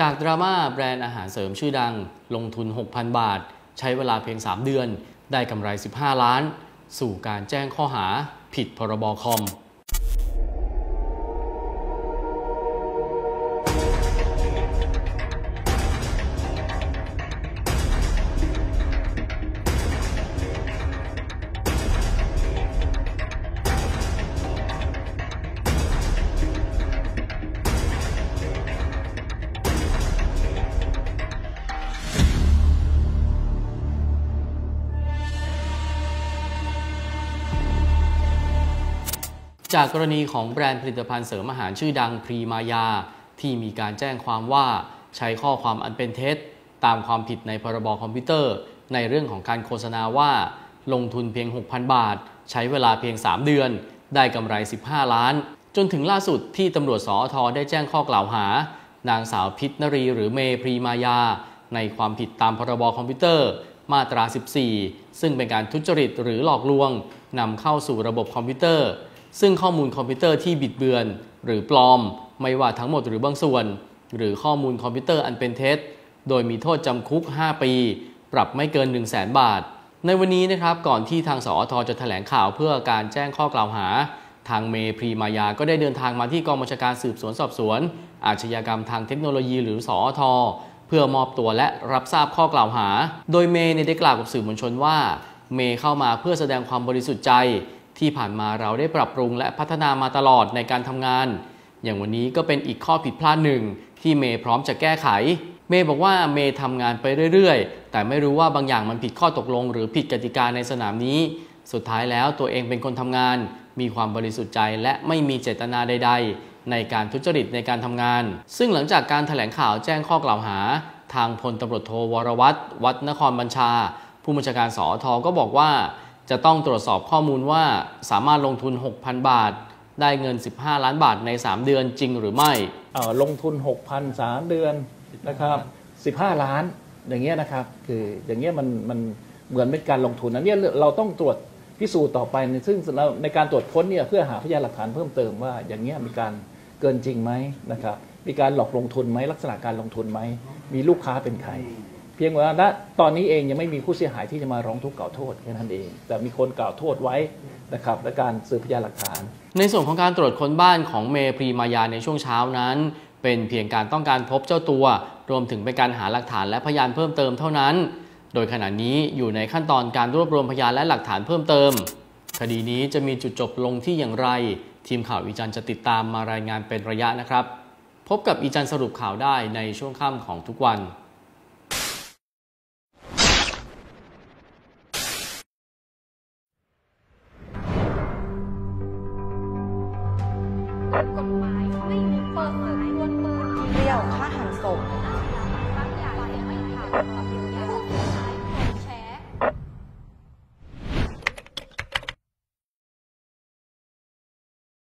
จากดราม่าแบรนด์อาหารเสริมชื่อดัง ลงทุน 6,000 บาท ใช้เวลาเพียง 3 เดือน ได้กำไร 15 ล้าน สู่การแจ้งข้อหา ผิดพรบคอม จากกรณีของแบรนด์ผลิตภัณฑ์เสริมอาหารชื่อดังพรีมายา ที่มีการแจ้งความว่าใช้ข้อความอันเป็นเท็จ ตามความผิดในพรบคอมพิวเตอร์ ในเรื่องของการโฆษณาว่า ลงทุนเพียง 6,000 บาท ใช้เวลาเพียง 3 เดือน ได้กำไร 15 ล้าน จนถึงล่าสุดที่ตำรวจสอทได้แจ้งข้อกล่าวหา นางสาวพิษนรีหรือเมพรีมายา ในความผิดตามพรบคอมพิวเตอร์ มาตรา 14 ซึ่งเป็นการทุจริตหรือหลอกลวงนำเข้าสู่ระบบคอมพิวเตอร์ ซึ่งข้อมูลคอมพิวเตอร์ที่บิดเบือน หรือปลอม ไม่ว่าทั้งหมดหรือบางส่วน หรือข้อมูลคอมพิวเตอร์อันเป็นเท็จ โดยมีโทษจำคุก 5 ปี ปรับไม่เกิน 100,000 บาท ในวันนี้นะครับก่อนที่ทางสอทจะแถลงข่าวเพื่อการแจ้งข้อกล่าวหา ทางเมพรีมายาก็ได้เดินทางมาที่กองบัญชาการสืบสวนสอบสวน อาชญากรรมทางเทคโนโลยีหรือสอทเพื่อมอบตัวและรับทราบข้อกล่าวหา โดยเมย์ได้กล่าวกับสื่อมวลชนว่า เมย์เข้ามาเพื่อแสดงความบริสุทธิ์ใจ ที่ผ่านมาเราได้ปรับปรุงและพัฒนามาตลอดในการทำงาน อย่างวันนี้ก็เป็นอีกข้อผิดพลาดหนึ่งที่เมย์พร้อมจะแก้ไข เมย์บอกว่าเมย์ทำงานไปเรื่อยๆ แต่ไม่รู้ว่าบางอย่างมันผิดข้อตกลง หรือผิดกติกาในสนามนี้ สุดท้ายแล้วตัวเองเป็นคนทำงาน มีความบริสุทธิ์ใจและไม่มีเจตนาใด ๆ ในการทุจริตในการทำงาน ซึ่งหลังจากการถแถลงข่าวแจ้งข้อกล่าวหา ทางพลตำรวจโทวรวัตรวัดนครบัญชา ผู้บัญชาการสอทก็บอกว่า จะต้องตรวจสอบข้อมูลว่าสามารถลงทุน 6,000 บาท ได้เงิน 15 ล้านบาทใน 3 เดือนจริงหรือไม่เออลงทุน 6,000 3 เดือนนะครับ15 ล้านอย่างเงี้ยนะครับคืออย่างเงี้ยมันมันเหมือนเป็นการลงทุนนะเนี่ยเราต้องตรวจพิสูจน์ต่อไปในซึ่งเราในการตรวจค้นเนี่ยเพื่อหาพยานหลักฐานเพิ่มเติมว่าอย่างเงี้ยมีการเกินจริงไหมนะครับมีการหลอกลงทุนไหมลักษณะการลงทุนไหมมีลูกค้าเป็นใคร พียงว่าณตอนนี้เองยังไม่มีผู้เสียหายที่จะมาร้องทุกข์กล่าวโทษแค่นั้นเอง แต่มีคนกล่าวโทษไว้นะครับและการสืบพยานหลักฐาน ในส่วนของการตรวจค้นบ้านของเมพรีมายาในช่วงเช้านั้น เป็นเพียงการต้องการพบเจ้าตัว รวมถึงเป็นการหาหลักฐานและพยานเพิ่มเติมเท่านั้น โดยขณะนี้อยู่ในขั้นตอนการรวบรวมพยานและหลักฐานเพิ่มเติม คดีนี้จะมีจุดจบลงที่อย่างไร ทีมข่าวอีจันจะติดตามมารายงานเป็นระยะนะครับ พบกับอีจันสรุปข่าวได้ในช่วงค่ำของทุกวัน เปรี้ยวฆ่าหันศพ